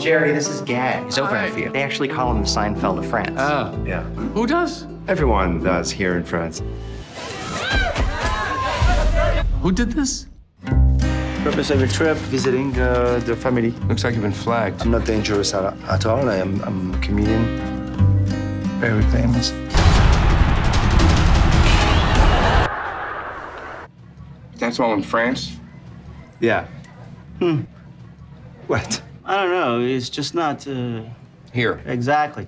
Jerry, this is Gad. He's opening Hi. for you. They actually call him the Seinfeld of France. Oh. Yeah. Who does? Everyone does here in France. Who did this? Purpose of your trip, visiting uh, the family. Looks like you've been flagged. I'm not dangerous at, at all. I am I'm a comedian. Very famous. That's all in France? Yeah. Hmm. What? I don't know. It's just not uh, Here. exactly.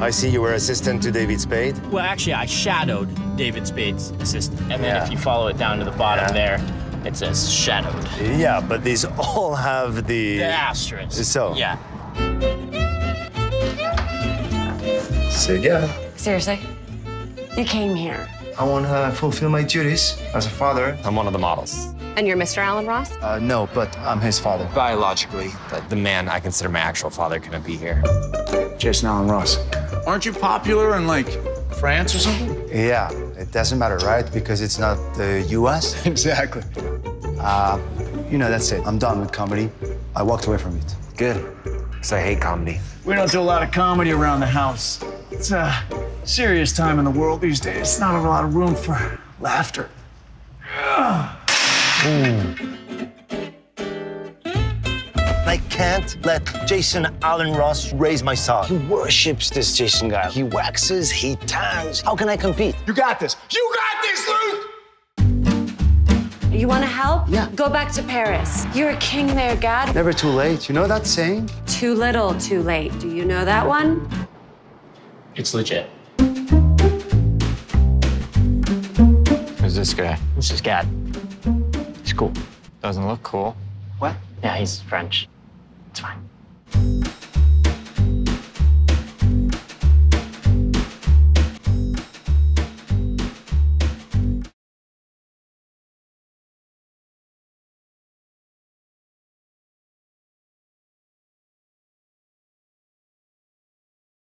I see you were assistant to David Spade. Well, actually, I shadowed David Spade's assistant. And then Yeah. if you follow it down to the bottom Yeah. there, it says shadowed. Yeah, but these all have the. The asterisk. So? Yeah. C'est yeah. Seriously? You came here. I want to fulfill my duties as a father. I'm one of the models. And you're Mr. Alan Ross? Uh, no, but I'm his father. Biologically, the, the man I consider my actual father couldn't be here. Jason Allen Ross. Aren't you popular in like France or something? Yeah, it doesn't matter, right? Because it's not the U.S. Exactly. Uh, you know, that's it. I'm done with comedy. I walked away from it. Good. Because I hate comedy. We don't do a lot of comedy around the house. It's a serious time in the world these days. It's Not a lot of room for laughter. I can't let Jason Allen Ross raise my son. He worships this Jason guy. He waxes, he tans. How can I compete? You got this. You got this, Luke! You want to help? Yeah. Go back to Paris. You're a king there, Gad. Never too late. You know that saying? Too little, too late. Do you know that one? It's legit. This guy? This is Gad. He's cool. Doesn't look cool. What? Yeah, he's French. It's fine.